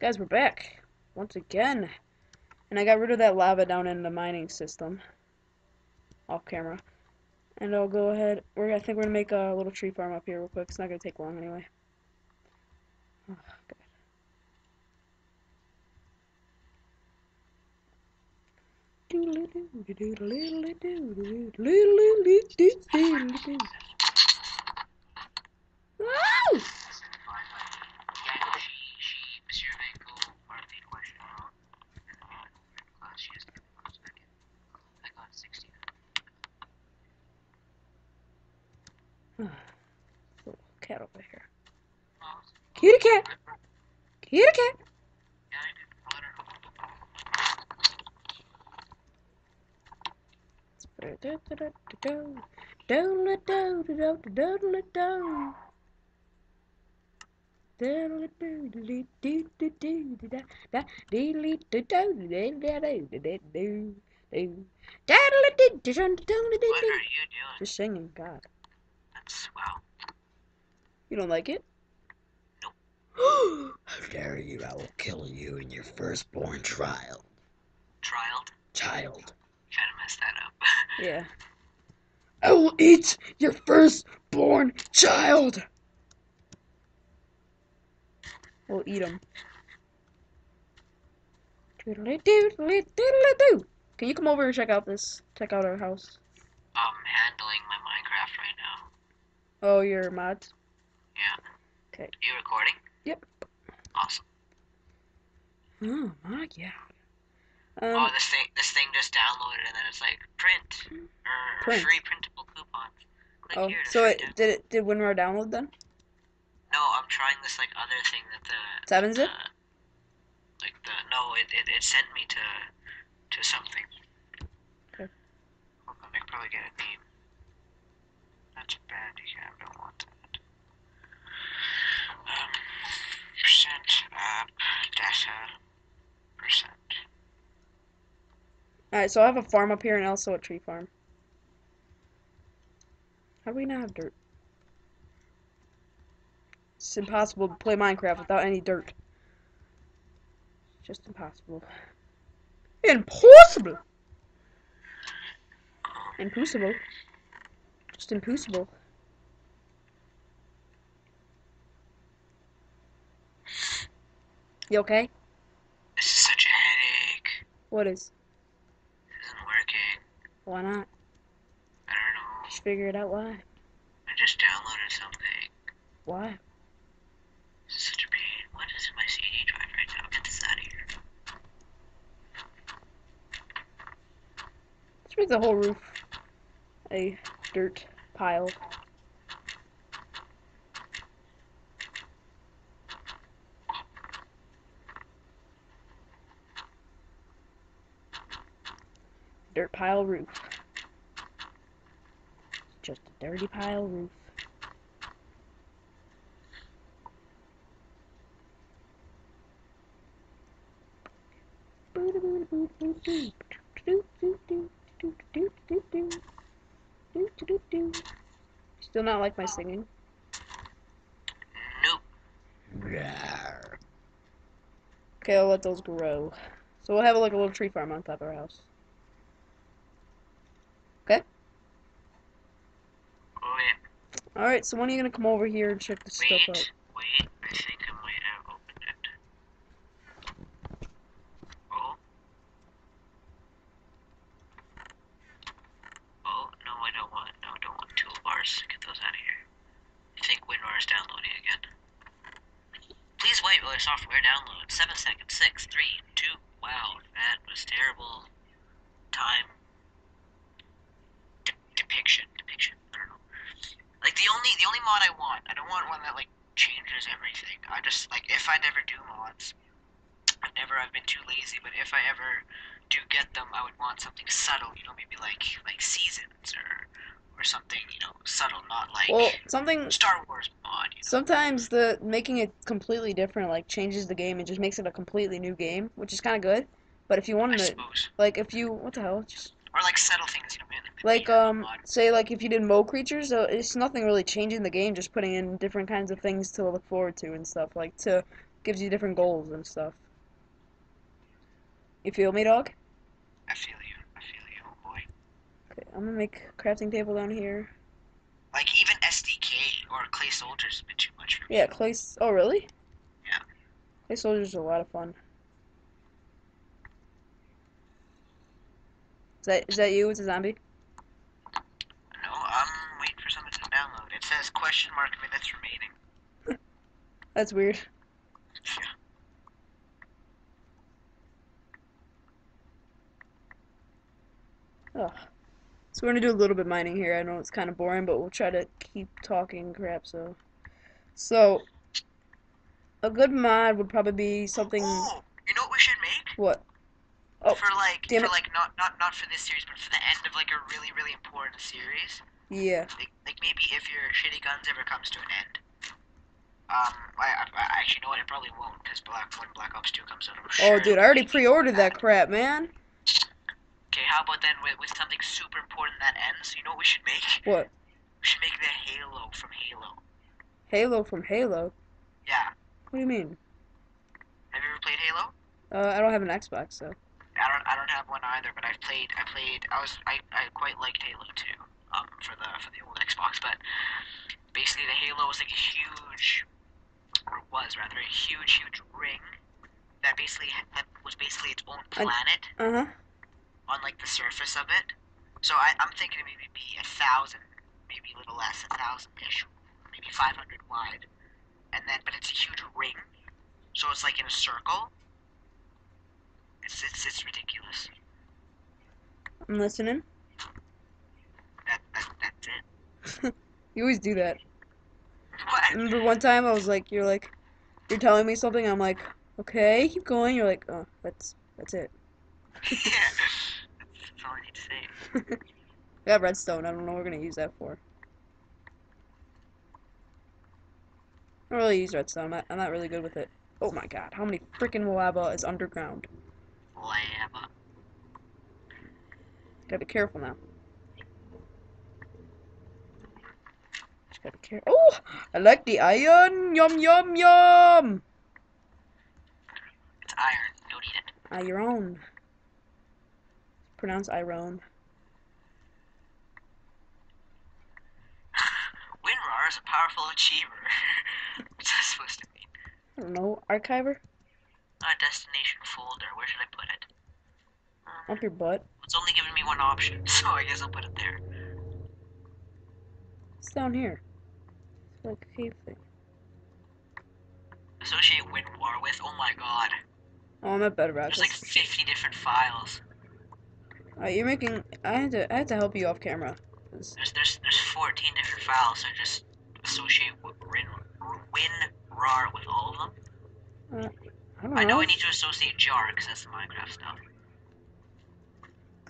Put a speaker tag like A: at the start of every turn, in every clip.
A: Guys, we're back. Once again. And I got rid of that lava down in the mining system. Off camera. And I'll go ahead. We're I think we're gonna make a little tree farm up here real quick. It's not gonna take long anyway. Oh. Woo!
B: Yeah, she, she, Monsieur Vanko, part of the question wrong. And uh, class, she has to give marks back in. I got 16.
A: Little cat over here.
B: Well,
A: Kitty cat! Kitty cat!
B: yeah, I did. I'll let her know. What are you doing?
A: Just singing, God.
B: That's, wow.
A: You don't like it?
B: Nope.
C: How dare you? I will kill you and your firstborn child.
B: Trialed?
C: Child.
B: Kinda messed that up.
A: Yeah.
C: I will eat your firstborn child.
A: We'll eat them. Doodly-doodly-doodly-doo. Can you come over and check out this? Check out our house.
B: I'm handling my Minecraft right now.
A: Oh, your mods?
B: Yeah.
A: Okay.
B: You recording?
A: Yep.
B: Awesome.
A: Oh my god.
B: oh,
A: Um,
B: this thing, this thing just downloaded, and then it's like print or
A: Print.
B: free printable coupons. Click
A: oh,
B: here to
A: so it
B: it.
A: did it did WinRAR download then?
B: No, I'm trying this like other thing that the
A: Seven zip?
B: uh, like the no, it, it it sent me to to something.
A: Okay.
B: Hold on, I probably get a name. That's bad. Yeah, I don't want that. Um, percent app data percent.
A: Alright, so I have a farm up here and also a tree farm. How do we not have dirt? It's impossible to play Minecraft without any dirt. Just impossible. Impossible! Impossible. Just impossible. You okay?
B: This is such a headache.
A: What is?
B: This isn't working.
A: Why not?
B: I don't know.
A: Just figure it out why.
B: I just downloaded something.
A: Why?
B: This is such a pain. What is in my CD drive right now? Get this out of here.
A: Let's make the whole roof a dirt pile. Dirt pile roof. Just a dirty pile roof. Still not like my singing.
B: Nope.
A: Okay, I'll let those grow. So we'll have like a little tree farm on top of our house.
B: Oh, wait.
A: Alright, so when are you gonna come over here and check this stuff out?
B: Wait. I think I might have opened it. Oh. Oh, no, I don't want, no, don't want toolbars. Get those out of here. I think WinRAR is downloading again. Please wait while your software downloads. Seven seconds. Six, three, two. Wow, that was terrible. Time. De- depiction. Depiction. I don't know. Like the only the only mod I want, I don't want one that like changes everything. I just like if I never do mods, I've never I've been too lazy. But if I ever do get them, I would want something subtle. You know, maybe like like seasons or or something. You know, subtle, not like
A: Well, something
B: Star Wars mod. You know?
A: sometimes the making it completely different like changes the game and just makes it a completely new game, which is kind of good. But if you
B: I
A: wanted to,
B: suppose.
A: like, if you what the hell, just
B: Or like subtle things. You know.
A: Like um, say like if you did Mo' Creatures, uh, it's nothing really changing the game, just putting in different kinds of things to look forward to and stuff like to gives you different goals and stuff. You feel me, dog?
B: I feel you. I feel you, oh boy.
A: Okay, I'm gonna make a crafting table down here.
B: Like even SDK or Clay Soldiers has been too much for me.
A: Yeah, clay. Oh, really?
B: Yeah.
A: Clay soldiers are a lot of fun. Is that is that you? It's a zombie.
B: No, I'm waiting for something to download. It says question mark minutes remaining.
A: That's weird. Yeah. Ugh. So we're gonna do a little bit mining here. I know it's kind of boring, but we'll try to keep talking crap. So, so a good mod would probably be something.
B: Oh, you know what we should make?
A: What? Oh,
B: for like for
A: it.
B: like not not not for this series, but for the end of like a really really important series.
A: Yeah.
B: Like, like maybe if your shitty guns ever comes to an end. Um, I, I, I actually know what it probably won't because Black when Black Ops Two comes out. I'm
A: Oh,
B: sure
A: dude, I already pre-ordered that crap, man.
B: Okay, how about then with, with something super important that ends? You know what we should make?
A: What?
B: We should make the Halo from Halo.
A: Halo from Halo.
B: Yeah.
A: What do you mean?
B: Have you ever played Halo?
A: Uh, I don't have an Xbox, so.
B: I don't I don't have one either, but I've played I played I was I, I quite liked Halo 2 um for the for the old Xbox, but basically the Halo was like a huge or was rather a huge huge ring that basically had, that was basically its own planet
A: Uh huh.
B: on like the surface of it. So I, I'm thinking maybe be a thousand, maybe a little less, a thousand ish, maybe 500 wide, and then but it's a huge ring, so it's like in a circle. It's it's it's ridiculous.
A: I'm listening.
B: That, that that's it.
A: You always do that.
B: What?
A: Remember one time I was like, you're like, you're telling me something. I'm like, okay, keep going. You're like, oh, that's that's it.
B: yeah. That's, all I need to say.
A: I got redstone. I don't know what we're gonna use that for. I don't really use redstone. I'm not, I'm not really good with it. Oh my god, how many freaking lava is underground?
B: Lava.
A: Gotta be careful now. Just gotta be careful. Oh, I like the iron. Yum yum yum.
B: It's iron. Don't eat it.
A: Iron. Pronounce iron.
B: WinRAR is a powerful achiever. What's that supposed to mean?
A: I don't know. Archiver?
B: A destination folder. Where should I put it?
A: Up your butt.
B: It's only giving me one option, so I guess I'll put it there.
A: It's down here. It's like a cave thing.
B: Associate WinRAR with. Oh my god.
A: Oh, I'm at Bedrock.
B: There's like 50 different files.
A: Alright, you're making. I had to. I had to help you off camera.
B: There's there's there's 14 different files, so just associate Win, WinRAR with all of them.
A: Uh, I don't know.
B: I know I need to associate jar because that's the Minecraft stuff.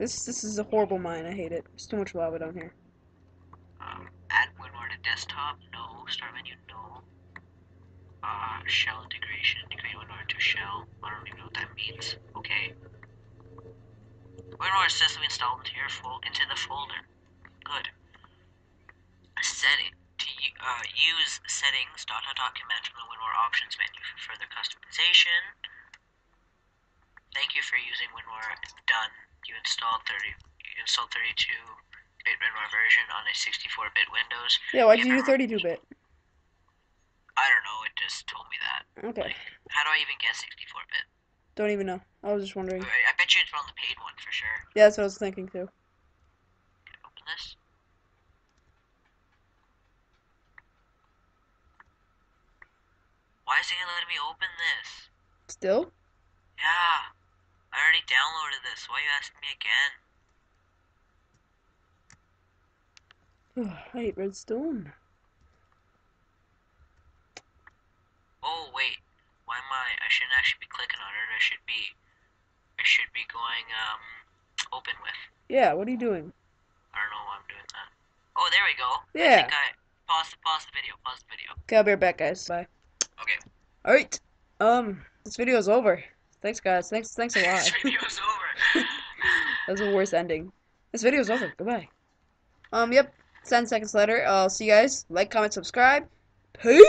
A: This this is a horrible mine. I hate it. There's too much lava down here.
B: Um, add WinRAR to desktop. No. Start menu. No. Uh, shell integration. Integrate WinRAR to shell. I don't even know what that means. Okay. Is successfully installed into your fol- into the folder. Good. Setting to uh, use settings dot dot dot from the WinRAR options menu for further customization. Thank you for using WinRAR. Done. You installed 30. You installed 32-bit WinRAR version on a 64-bit Windows.
A: Yeah, why'd you do 32 bit?
B: I don't know. It just told me that.
A: Okay.
B: How do I even get 64-bit?
A: Don't even know. I was just wondering.
B: I bet you it's on the paid one for sure.
A: Yeah, that's what I was thinking too.
B: Open this. Why is it gonna let me open this?
A: Still?
B: Yeah, I already downloaded this. Why are you asking me again?
A: Oh, I hate redstone.
B: Oh wait, why am I? I shouldn't actually be clicking on it. I should be. I should be going um open with.
A: Yeah, what are you doing?
B: I don't know why I'm doing that. Oh, there we go. I
A: Yeah.
B: think I pause the pause the video. Pause the video.
A: Okay, I'll be right back, guys. Bye.
B: Okay.
A: Alright. Um, this video is over. Thanks, guys. Thanks, thanks a lot.
B: this video's over.
A: That was the worst ending. This video's over. Goodbye. Um, yep. 10 seconds later. I'll see you guys. Like, comment, subscribe. Peace.